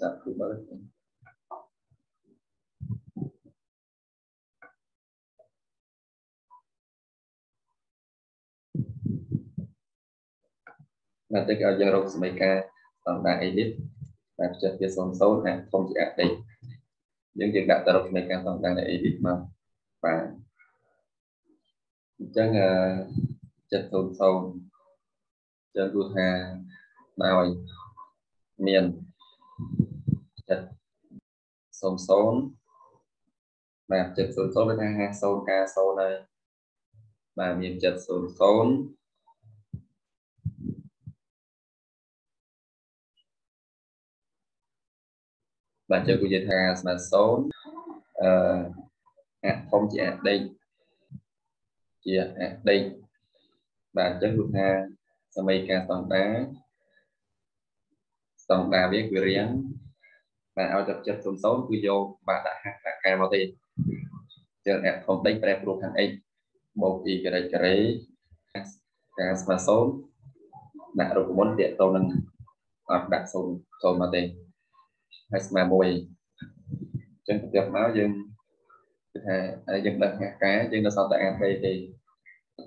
សាប់គឺបើណាទៅឲ្យយើងរកសមីការស្តង់ដារ edit តែផ្ចិតវា00ហាក់ធំជា update យើងយើងដាក់ទៅរកសមីការស្តង់ដារ edit មកបាទអញ្ចឹងចិត្ត00យើងគូថាដោយមាន ចិត្ត00បាទចិត្ត00វាថា50ការ0ហើយបាទមានចិត្ត00បាទយើងគួរនិយាយថាស្មើ0អឺអាធំជាអាដេកជាអាដេកបាទអញ្ចឹងគឺថាសមីការស្តង់ដាស្តង់ដាវាគឺរៀង បាទឲ្យតែចិត្ត00គឺយកបាទដាក់ហាក់ដាក់កែមកទេចឹងអាធំដេកប្រែប្រួលខាង x បូក y ការ៉េការ៉េការស្មើ0ដាក់រូបមន្តតាកតទៅនឹងអត់ដាក់0 0មកទេហើយស្មើ1អញ្ចឹងទៅមកយើងគឺថាយើងដឹងថាការយើងនៅសល់តែ AB ទេ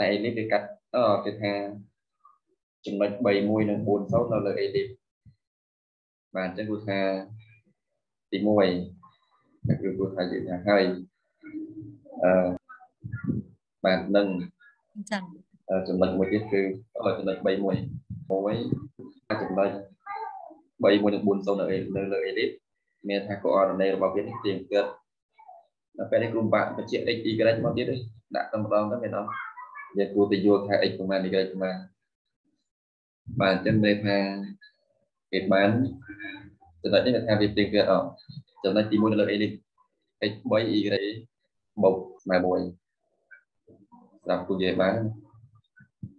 តែនេះគេកាត់អគេថាចំណុច31និង40នៅលើ A lip បាទអញ្ចឹងគឺថា ទី1គឺគឺថាយើងថាហើយអឺបាទនឹងចឹងចំណុចមួយទៀតគឺចំណុច31មួយចំណុច3 1និង4 0នៅនៅលើ elite មានថា coordinate របស់វានេះទៀងទាត់ដល់ពេលនេះគ្រូបាក់បញ្ជាក់ x y មកទៀតទេដាក់តែម្ដងទៅមានអត់យើងគួរទៅយល់ថា x ប្រមាណ y ប្រមាណបាទអញ្ចឹងន័យថាគេបាន ចំណុចនេះគេថាវាទៀងទាត់អត់ចំណុចទី1នៅលើ elite x 3 y បូកស្មើ1សម្រាប់គូនិយាយបាន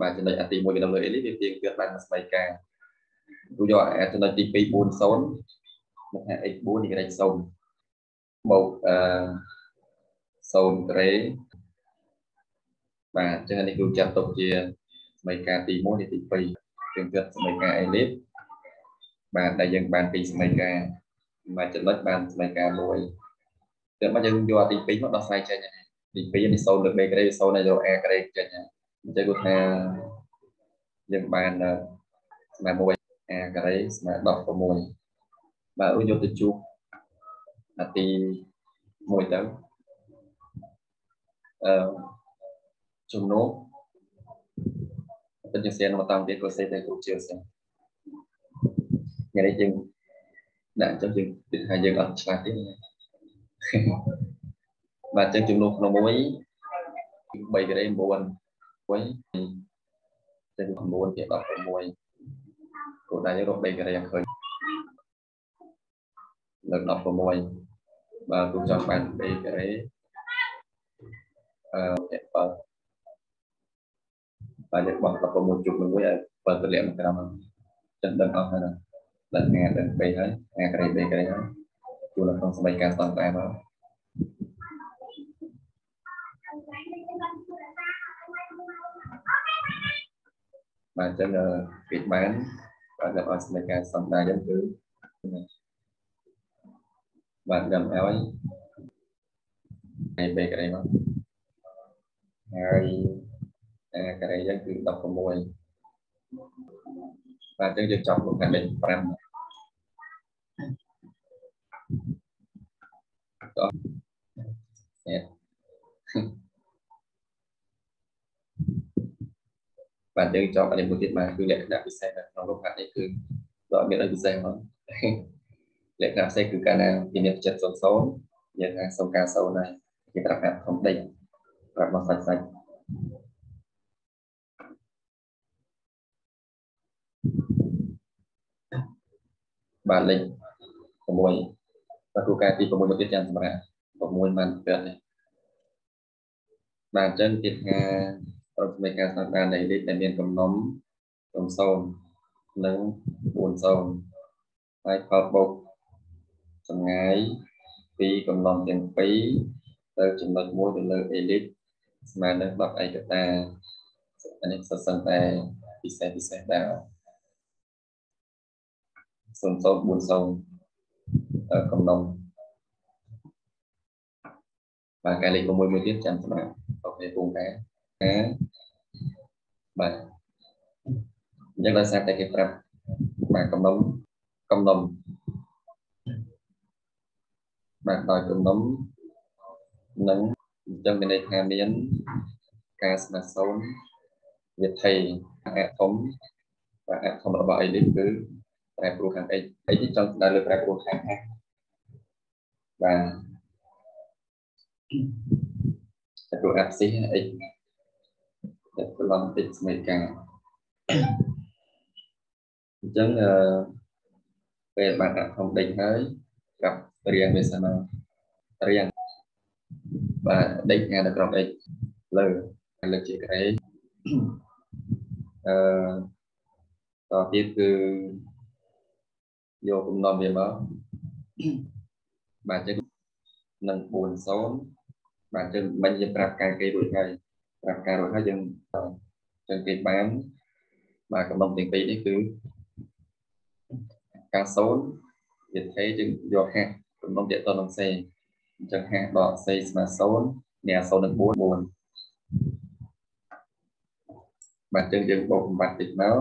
បាទចំណុចអាទី1នៅលើ elite វាទៀងទាត់បានស្វ័យការទូយកចំណុចទី2 40មកថា x4 y 0បូកអឺ0ក្រេបាទអញ្ចឹងនេះគឺចាត់ទុកជាសមីការទី1នេះទី2យើងចាត់សមីការ elip បាទដែលយើងបានពីសមីការមួយចំណុចបានសមីការមួយតែមកយើងយកទី2មកដោះស្រាយចេញទី2នេះ0លើ b ក្រេ0ហើយយក a ក្រេចេញអញ្ចឹងគឺថាយើងបានស្មើ1 a ការ៉េស្មើ16បាទរួចយកទៅជួបអាទី1ទៅអឺជំនួសទៅជាសៀនមកតាមទៀតក៏សេតែគ្រូជាសិន ថ្ងៃនេះយើងដាក់ចុះយើងគិតថាយើងអត់ឆ្លាតទេបាទចឹងជំនួសក្នុងមួយ3ការ៉េ9 1ចឹង9ជា16គោលដៅរក3ការ៉េឃើញលើក16បើគូចង់បាន3ការ៉េអឺ7បើលើកបោះ16ជុំមួយឲ្យ7ទម្លាក់មកក្រោមចឹងដឹងអស់ហើយណា ដឹងងាដឹង3ហើយងាការ៉េ3ការ៉េហើយជួលនៅក្នុងសម័យការស្តង់ដារមកបាទអញ្ចឹងគេបានបាទដល់ឲ្យស្នេហ៍ការសំដាយហ្នឹងគឺបាទដល់ឲ្យហើយបេករ៉េមកហើយអាការ៉េហ្នឹងគឺ16បាទអញ្ចឹងយើងចាប់លោកខាងលេខ5 តោះបាទយើងចប់អានេះមួយទៀតបាទគឺលក្ខណៈពិសេសនៅក្នុងរូបភាពនេះគឺដល់មានអីពិសេសមកលក្ខណៈពិសេសគឺកាលណាវាមានចិត្ត00យើងថាសុំការសូនហើយគេប្រាប់ថាធំដេញប្រាប់មកសាច់សាច់បាទលេខ6 បាទគូការទី6មកទៀតយ៉ាងសម្រាប់6បានពេទ្យនេះបាទអញ្ចឹងទៀតថាប្រតិបត្តិការស្តង់ដារនៃលេខដែលមានកំណុំ0និង40ហើយផលបូកចម្ងាយពីកំណុំទាំងពីរទៅចំណុចមួយទៅលើ elite ស្មើនឹង10ឯកតាអានេះសិស្សឹងតែពិសេសពិសេសដែរ0040 កំណុំបាទកែលេខ6មួយទៀតចាំស្មារអូខេពងកែអាបាទអញ្ចឹងដោយសារតែគេប្រាប់បាទកំណុំកំណុំបាទដោយកំណុំនឹងអញ្ចឹងមានន័យថាមានការស្មារសូនវិធីអធំបាទអធំរបស់អីនេះគឺប្រែប្រួលខាងអីអីនេះចង់ស្ដាប់លើប្រែប្រួលខាងខា ងបាទតែព្រោះអាប់ស៊ីអីតែប្រឡំតិចស្មេកាអញ្ចឹងអឺពេលបានដាក់ធំដេញហើយប្រាប់រៀងវាសិនមករៀងបាទដេញញ៉ានៅក្រុម x លើលើជាក្រេអឺតទៀតគឺយកគំនុំវាមក បាទចឹងនឹង40បាទចឹងមិញយើងប្រាប់ការគេរួចហើយប្រាប់ការរួចហើយយើងចឹងគេបានបាទកំណុំទាំងពីរនេះគឺការ0វាថេយើងយកហាក់កំណុំតទៅនឹងសេអញ្ចឹងហាក់ដកសេស្មើ0អ្នក0នឹង4 4បាទចឹងយើងបូកបំបត្តិតិចមក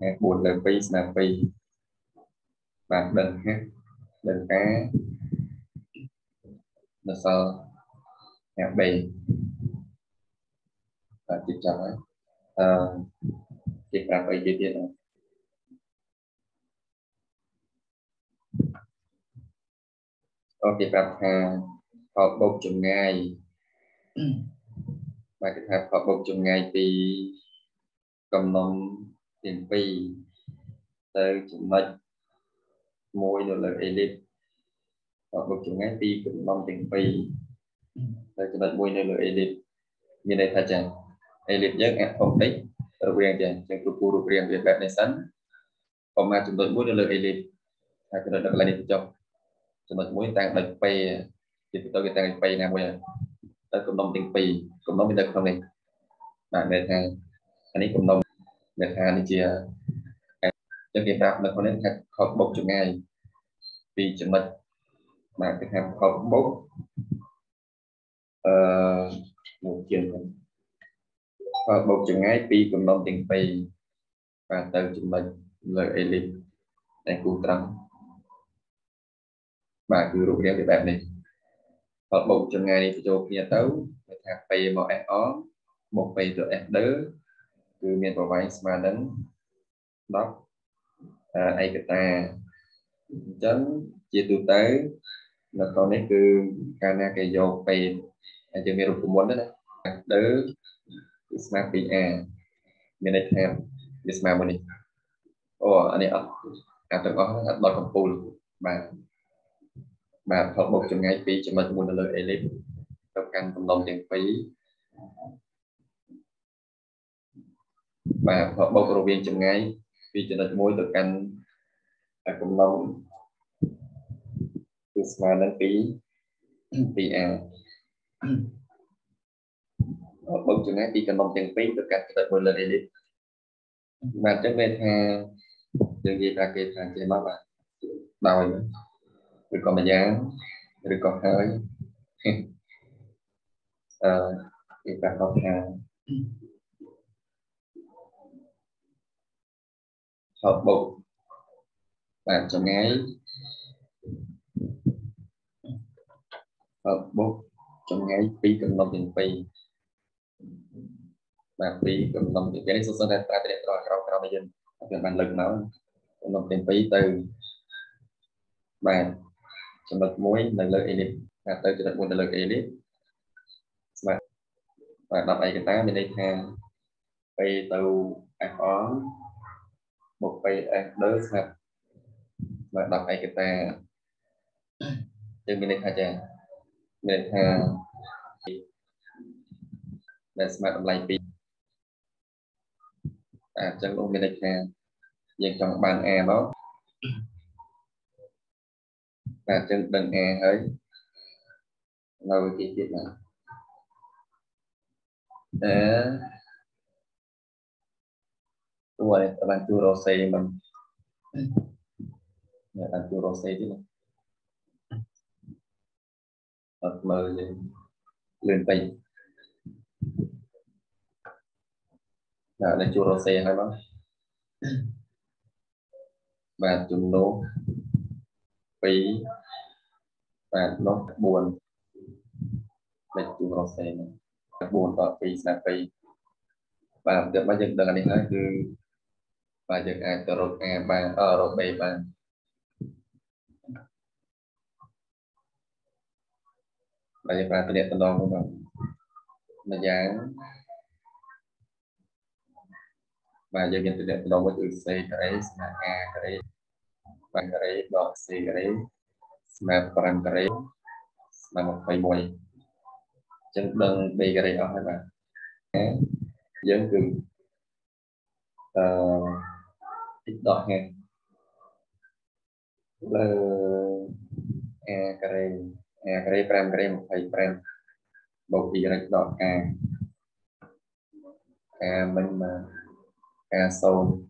ហាក់4លើ2ស្មើ2បានដឹងហេតុ ដឹងការនៅសល់អ្នក3បាទជិះចាំហើយអឺគេប្រាប់អីទៀតទៀតអូគេប្រាប់ថាផលបូកចម្ងាយបាទគេថាផលបូកចម្ងាយពីកំណុំទាំងពីរទៅចំណុច មួយនៅលើ elip បុកចម្ងាយពីកំណំទាំងពីរហើយចំណុចមួយនៅលើ elip មានន័យថាចឹង elip យើងអាចធំតិចរូបរាងចឹងចឹងគ្រប់រូបរាងវាបែបនេះសិនប្រមាណចំណុចមួយនៅលើ elip ហើយចំណុចនៅកន្លែងនេះចុះចំណុចមួយតាំងដោយពេជាទៅគេតាំងដោយពេណាមួយទៅកំណំទាំងពីរកំណំមាននៅក្នុងនេះបាទន័យថាអានេះកំណំន័យថានេះជា ចឹងគេប្រាប់នៅក្នុងនេះថាខុសបុកចម្ងាយពីចំណុចបាទគេថាខុសបុកអឺមួយជាងខុសបុកចម្ងាយពីកំណត់ទាំងពីរបាទទៅចំណុចលើអេលីបតែគូត្រង់បាទគឺរូបរាងវាបែបនេះខុសបុកចម្ងាយនេះបញ្ចូលគ្នាទៅគេថា P មក S អបូក P ទៅ S ដឺគឺមានប្រវែងស្មើនឹង10 ឯកតាអញ្ចឹងជាទូទៅនៅក្នុងនេះគឺកាលណាគេយកពេលហើយយើងមានរូបមន្តណាដើគឺស្មើ 2a មានន័យថាវាស្មើមួយនេះអូអានេះអត់អាទាំងអស់អត់ដល់កំពូលបាទបាទផលបុកចម្ងាយពីចំណុចមួយនៅលើ elip ទៅកាន់កំណុំទាំងពីរបាទផលបុករវាងចម្ងាយ ពីចំណុចមួយទៅកាន់កំណងគឺស្មើនឹង2 2a បើចំណែកពីកំណងទាំងពីរទៅកាន់ចំណុចមួយលើ edit បាទអញ្ចឹងមានថាយើងនិយាយថាគេថាចេះមកបាទដោយឬក៏ម្យ៉ាងឬក៏ហើយអឺគេប្រាប់ថា ថតបុកបាទចម្ងាយថតបុកចម្ងាយពីកំណត់ទាំងពីរបាទពីកំណត់ទាំងពីរនេះសុទ្ធតែប្រើតែត្រង់ក្រោមក្រោមយើងយើងបានលើកមកកំណត់ទាំងពីរទៅបាទចំណុចមួយនៅលើ elip បាទទៅចំណុចមួយនៅលើ elip បាទបាទ10ឯកតាមានន័យថាពេលទៅ f on មកពេល f ដើស្រាប់បាទ10ឯកតាយើងមានន័យថាចាមានន័យថាដែលស្មើតម្លៃ2អាអញ្ចឹងនោះមានន័យថាយើងចង់បាន A មកបាទអញ្ចឹងដឹង A ហើយនៅទីទៀតណាអឺ ទួយបានជួររ៉ូសេមិនអ្នកបានជួររ៉ូសេទៀតអត់មើលយើងលឿនពេកបាទនៅជួររសេហើយបងបាទជំនួស2បាទនោះ4លេខជួររសេហ្នឹង4ត2ស្ដាប់2បាទតែមកយើងដឹងនេះហើយគឺ បាទយើងអាចទៅរក A បានអរក B បានបាទយើងប្រើតំណតំណងហ្នឹងបាទម្យ៉ាងបាទយើងមានតំណតំណងមួយគឺ C ការ៉េស្មើ A ការ៉េ5ការ៉េដក C ការ៉េស្មើ5ការ៉េស្មើ21អញ្ចឹងដឹង B ការ៉េអស់ហើយបាទយើងគឺអឺ x đỏ hẹp l a carré a carré prem carré một thầy prem bầu y đỏ a a mình mà a sâu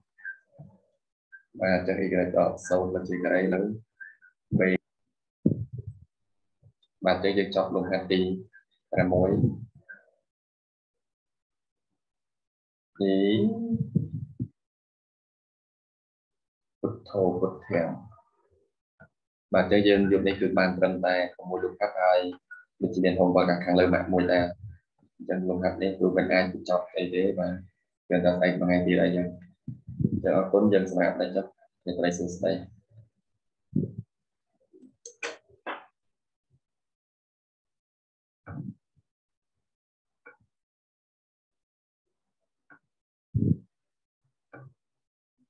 và cho y đỏ sâu là chỉ carré lớn b và cho việc chọn luôn hạt tí là mối thì ពុទ្ធោពុទ្ធាបាទអញ្ចឹងយើងយប់នេះគឺបានត្រឹមតែ6លំហាត់ហើយដូចជាមានហុំបើខាងលើម៉ាក់មួយដែរអញ្ចឹងលំហាត់នេះគឺមិនអាចបញ្ចប់អីទេបាទគឺតែស្អែកមួយថ្ងៃទៀតអីចឹងអញ្ចឹងអរគុណយើងសម្រាប់តែចប់អ្នកត្រីសួស្តី